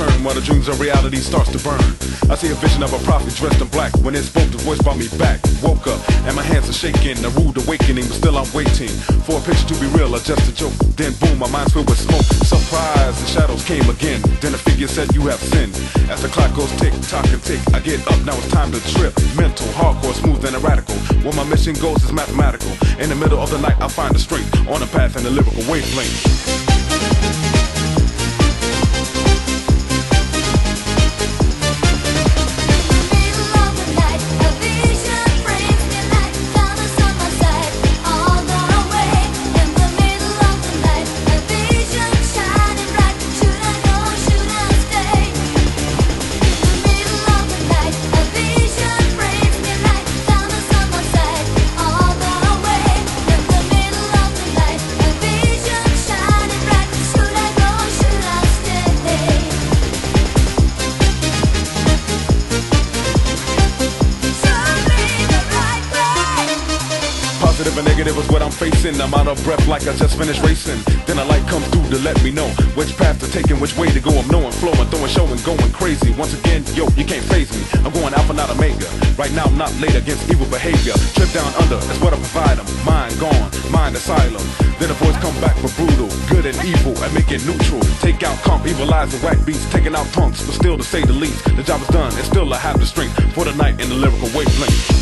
turn while the dreams of reality starts to burn. I see a vision of a prophet dressed in black. When it spoke, the voice brought me back. Woke up and my hands are shaking. A rude awakening, but still I'm waiting for a picture to be real or just a joke. Then boom, my mind's filled with smoke. Surprise, the shadows came again. Then a figure said, You have sinned. As the clock goes tick, tock, and tick, I get up. Now it's time to trip. Mental, hardcore, smooth, and radical. Where my mission goes is mathematical. In the middle of the night, I find the strength on a path in the lyrical wavelength. Positive and negative is what I'm facing. I'm out of breath like I just finished racing. Then a light comes through to let me know which path to take and which way to go. I'm knowing, flowing, throwing, showing, going crazy. Once again, yo, you can't phase me. I'm going alpha, not omega. Right now, I'm not late against evil behavior. Trip down under is what I provide 'em. Mind gone, mind asylum. Then the voice come back for brutal, good and evil, and make it neutral. Take out comp, evilize and whack beats, taking out punks, but still to say the least, the job is done, and still I have the strength for the night in the lyrical wavelength.